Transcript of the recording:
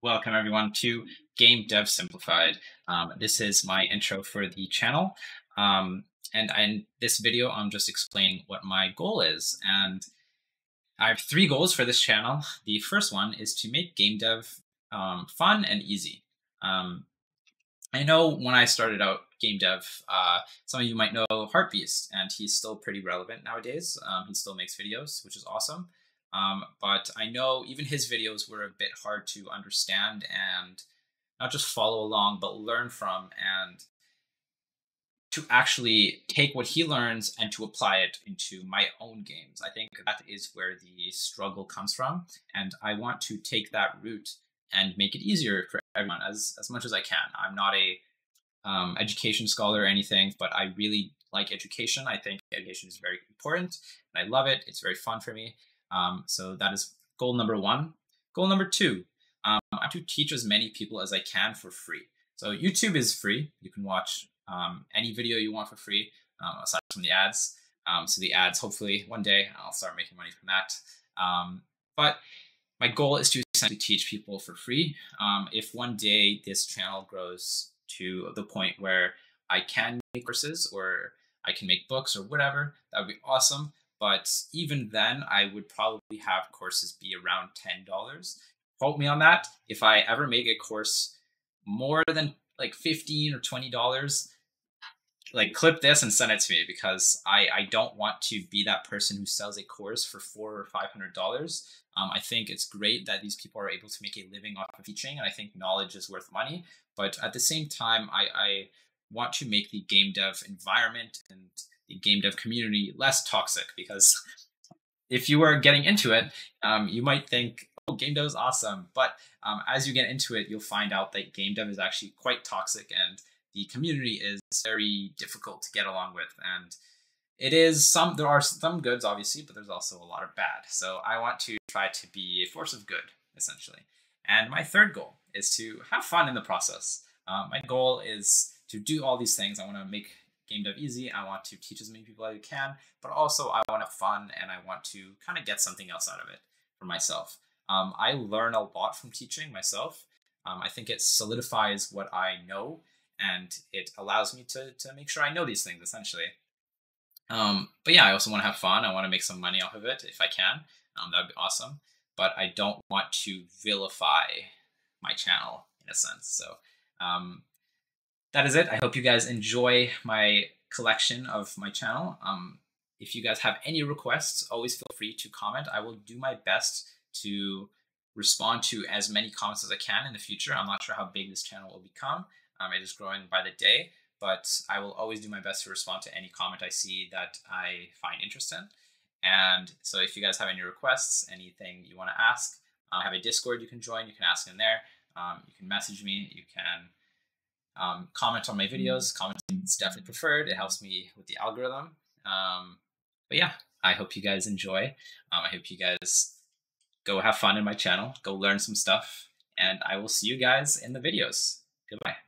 Welcome everyone to Game Dev Simplified. Um, this is my intro for the channel. Um, and in this video, I'm just explaining what my goal is. And I have three goals for this channel. The first one is to make game dev um, fun and easy. Um, I know when I started out game dev, uh, some of you might know Heartbeast, and he's still pretty relevant nowadays. Um, he still makes videos, which is awesome. Um, but I know even his videos were a bit hard to understand and not just follow along, but learn from and to actually take what he learns and to apply it into my own games. I think that is where the struggle comes from. And I want to take that route and make it easier for everyone as, as much as I can. I'm not a um, education scholar or anything, but I really like education. I think education is very important and I love it. It's very fun for me. Um, so that is goal number one. Goal number two, um, I have to teach as many people as I can for free. So YouTube is free. You can watch um, any video you want for free, um, aside from the ads. Um, so the ads, hopefully one day I'll start making money from that. Um, but my goal is to essentially teach people for free. if one day this channel grows to the point where I can make courses or I can make books or whatever, that would be awesome. But even then, I would probably have courses be around $10. Quote me on that. If I ever make a course more than like 15 or $20, like clip this and send it to me because I, I don't want to be that person who sells a course for four or five hundred dollars. Um, I think it's great that these people are able to make a living off of teaching, and I think knowledge is worth money. But at the same time, I, I want to make the game dev environment and the game dev community less toxic because if you are getting into it, um, you might think, oh, game dev is awesome. But um, as you get into it, you'll find out that game dev is actually quite toxic and the community is very difficult to get along with. And it is some, there are some goods, obviously, but there's also a lot of bad. So I want to try to be a force of good, essentially. And my third goal is to have fun in the process. Uh, my goal is to do all these things. I want to make game dev easy. I want to teach as many people as I can, but also I want to fun and I want to kind of get something else out of it for myself. Um, I learn a lot from teaching myself. Um, I think it solidifies what I know and it allows me to, to make sure I know these things essentially. Um, but yeah, I also want to have fun. I want to make some money off of it if I can. Um, that'd be awesome. But I don't want to vilify my channel in a sense. So um, that is it. I hope you guys enjoy my collection of my channel. Um, if you guys have any requests, always feel free to comment. I will do my best to respond to as many comments as I can in the future. I'm not sure how big this channel will become. Um, it is growing by the day, but I will always do my best to respond to any comment I see that I find interesting. And so if you guys have any requests, anything you want to ask, I have a Discord you can join. You can ask in there. Um, you can message me. You can um, comment on my videos. Commenting is definitely preferred. It helps me with the algorithm. Um, but yeah, I hope you guys enjoy. Um, I hope you guys go have fun in my channel, go learn some stuff, and I will see you guys in the videos. Goodbye.